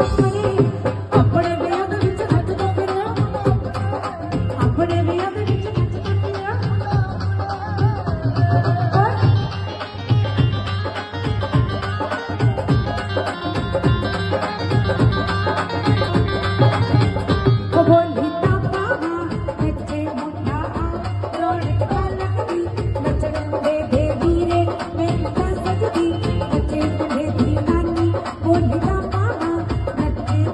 ਆਪਣੇ ਵਿਆਹ ਦੇ ਵਿੱਚ ਨੱਚ ਦੋ ਮੇਰੇ ਆਪਣੇ ਵਿਆਹ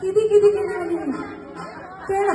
किती किती केली केला